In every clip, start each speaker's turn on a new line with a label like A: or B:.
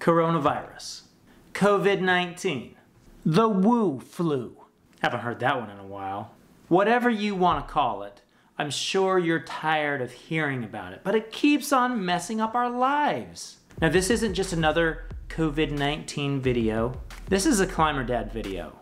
A: coronavirus, COVID 19, the Wu flu. Haven't heard that one in a while. Whatever you want to call it, I'm sure you're tired of hearing about it, but it keeps on messing up our lives. Now, this isn't just another COVID 19 video, this is a Climber Dad video.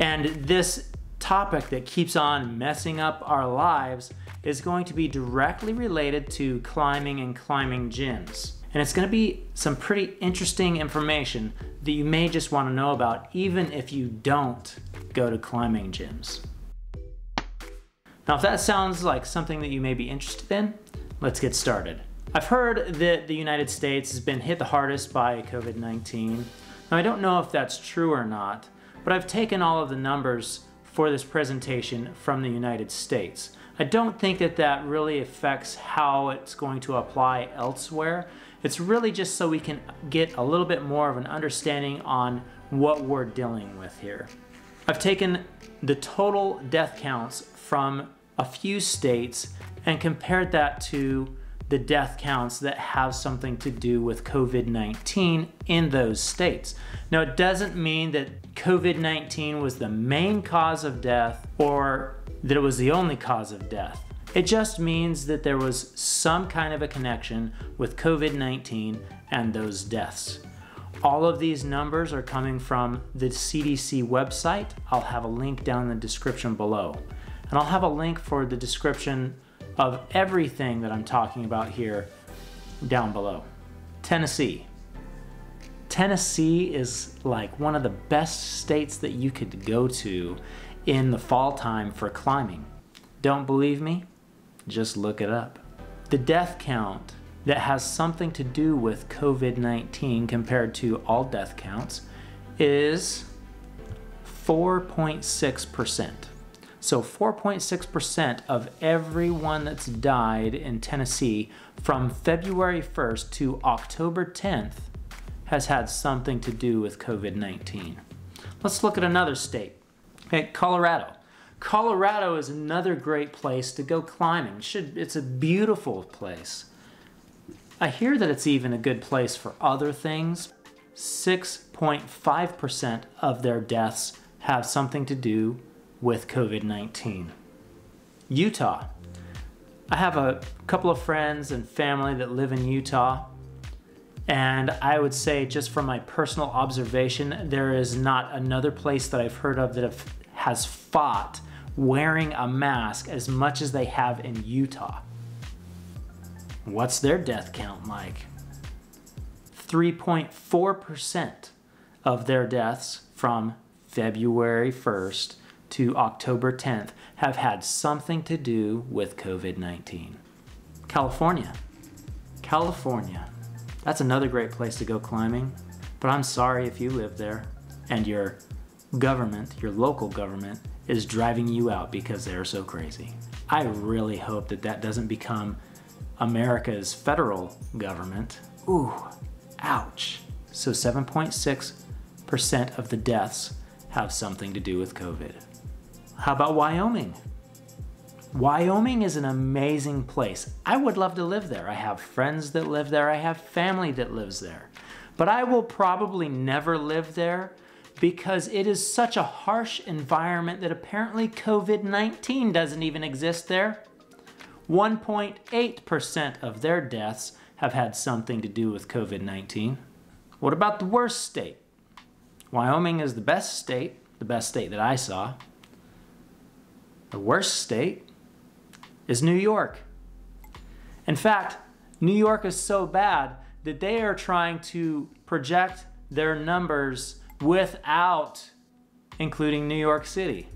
A: And this topic that keeps on messing up our lives is going to be directly related to climbing and climbing gyms. And it's going to be some pretty interesting information that you may just want to know about even if you don't go to climbing gyms. Now, if that sounds like something that you may be interested in, let's get started. I've heard that the United States has been hit the hardest by COVID 19. Now, I don't know if that's true or not, but I've taken all of the numbers for this presentation from the United States. I don't think that that really affects how it's going to apply elsewhere. It's really just so we can get a little bit more of an understanding on what we're dealing with here. I've taken the total death counts from a few states and compared that to the death counts that have something to do with COVID 19 in those states. Now, it doesn't mean that COVID 19 was the main cause of death or that it was the only cause of death. It just means that there was some kind of a connection with COVID 19 and those deaths. All of these numbers are coming from the CDC website. I'll have a link down in the description below. And I'll have a link for the description of everything that I'm talking about here down below. Tennessee. Tennessee is like one of the best states that you could go to in the fall time for climbing. Don't believe me? Just look it up. The death count that has something to do with COVID 19 compared to all death counts is 4.6%. So 4.6% of everyone that's died in Tennessee from February 1st to October 10th has had something to do with COVID 19. Let's look at another state. Okay, Colorado. Colorado is another great place to go climbing. Should, it's a beautiful place. I hear that it's even a good place for other things. 6.5% of their deaths have something to do with COVID 19. Utah. I have a couple of friends and family that live in Utah, and I would say, just from my personal observation, there is not another place that I've heard of that have, has fought wearing a mask as much as they have in Utah. What's their death count like? 3.4% of their deaths from February 1st to October 10th have had something to do with COVID 19. California. California. That's another great place to go climbing, but I'm sorry if you live there and your government, your local government, is driving you out because they're so crazy. I really hope that that doesn't become America's federal government. Ooh, ouch. So 7.6% of the deaths have something to do with COVID. How about Wyoming? Wyoming is an amazing place. I would love to live there. I have friends that live there. I have family that lives there. But I will probably never live there because it is such a harsh environment that apparently COVID 19 doesn't even exist there. 1.8% of their deaths have had something to do with COVID 19. What about the worst state? Wyoming is the best state, the best state that I saw. The worst state is New York. In fact, New York is so bad that they are trying to project their numbers without including New York City.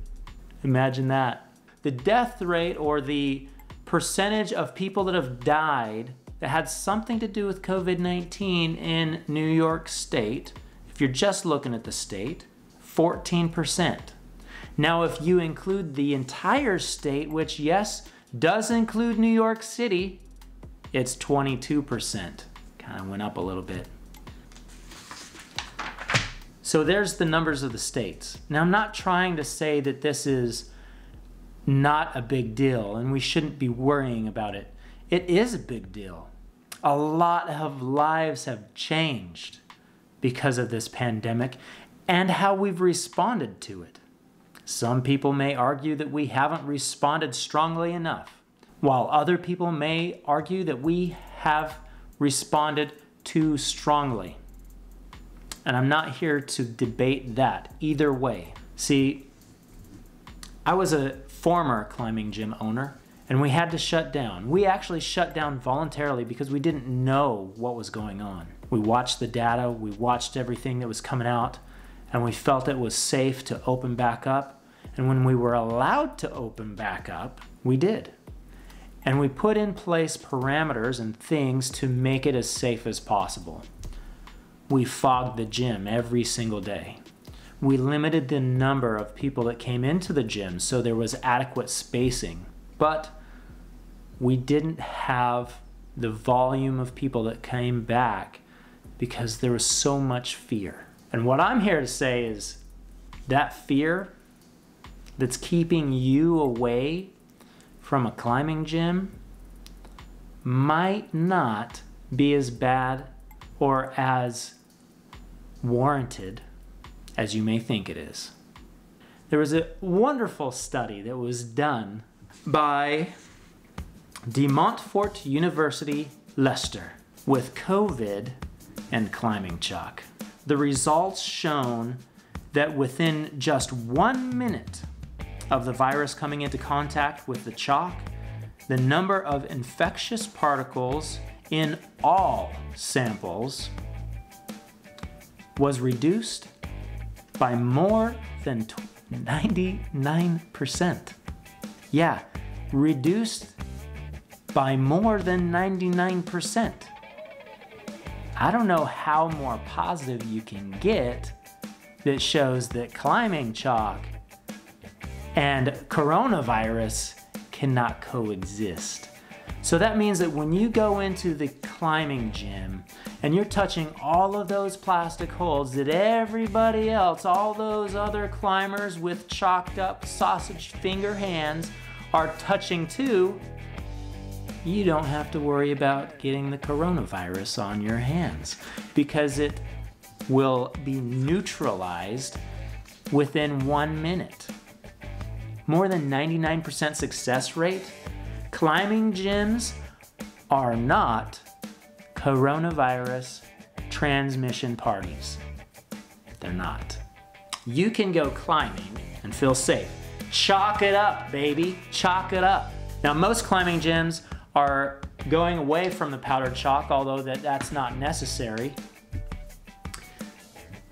A: Imagine that. The death rate or the percentage of people that have died that had something to do with COVID 19 in New York State, if you're just looking at the state, 14%. Now, if you include the entire state, which, yes, does include New York City, it's 22%. Kind of went up a little bit. So there's the numbers of the states. Now, I'm not trying to say that this is not a big deal and we shouldn't be worrying about it. It is a big deal. A lot of lives have changed because of this pandemic and how we've responded to it. Some people may argue that we haven't responded strongly enough, while other people may argue that we have responded too strongly. And I'm not here to debate that either way. See, I was a former climbing gym owner and we had to shut down. We actually shut down voluntarily because we didn't know what was going on. We watched the data, we watched everything that was coming out, and we felt it was safe to open back up. And when we were allowed to open back up, we did. And we put in place parameters and things to make it as safe as possible. We fogged the gym every single day. We limited the number of people that came into the gym so there was adequate spacing. But we didn't have the volume of people that came back because there was so much fear. And what I'm here to say is that fear that's keeping you away from a climbing gym might not be as bad or as warranted as you may think it is. There was a wonderful study that was done by De Montfort University, Leicester, with COVID and climbing chalk. The results shown that within just one minute of the virus coming into contact with the chalk, the number of infectious particles in all samples was reduced by more than 99%. Yeah, reduced by more than 99%. I don't know how more positive you can get that shows that climbing chalk and coronavirus cannot coexist. So that means that when you go into the climbing gym and you're touching all of those plastic holds that everybody else, all those other climbers with chalked up sausage finger hands are touching too, you don't have to worry about getting the coronavirus on your hands because it will be neutralized within one minute. More than 99% success rate. Climbing gyms are not coronavirus transmission parties. They're not. You can go climbing and feel safe. Chalk it up, baby. Chalk it up. Now, most climbing gyms are going away from the powdered chalk, although that, that's not necessary.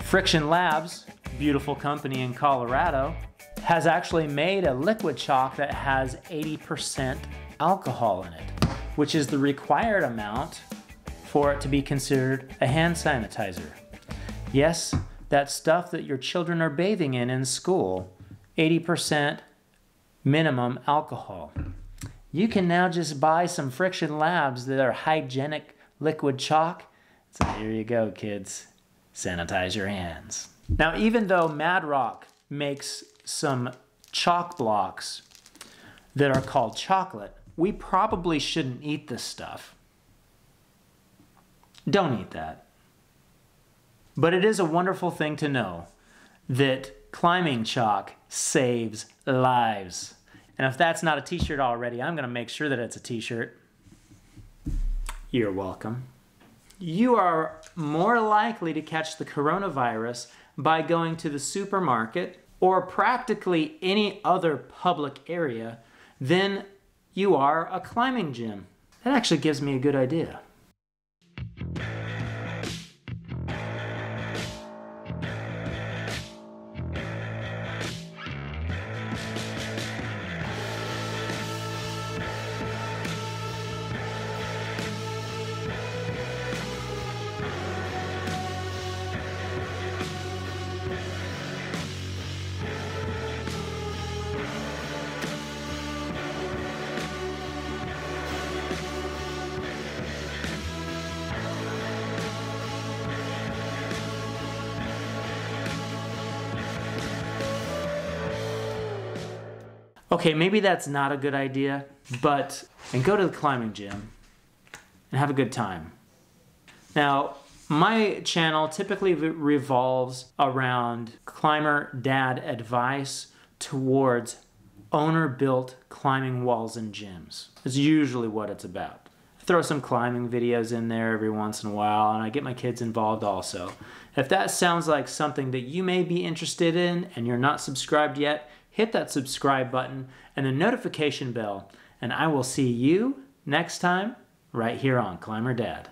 A: Friction Labs, beautiful company in Colorado, has actually made a liquid chalk that has 80% alcohol in it, which is the required amount for it to be considered a hand sanitizer. Yes, that stuff that your children are bathing in in school, 80% minimum alcohol. You can now just buy some Friction Labs that are hygienic liquid chalk. So here you go, kids. Sanitize your hands. Now, even though Mad Rock makes some chalk blocks that are called chocolate, we probably shouldn't eat this stuff. Don't eat that. But it is a wonderful thing to know that climbing chalk saves lives. And if that's not a t shirt already, I'm going to make sure that it's a t shirt. You're welcome. You are more likely to catch the coronavirus by going to the supermarket or practically any other public area than you are a climbing gym. That actually gives me a good idea. Okay, maybe that's not a good idea, but and go to the climbing gym and have a good time. Now, My channel typically revolves around climber dad advice towards owner built climbing walls and gyms. Is usually what it's about. I throw some climbing videos in there every once in a while and I get my kids involved also. If that sounds like something that you may be interested in and you're not subscribed yet, hit that subscribe button and the notification bell and I will see you next time right here on Climber Dad.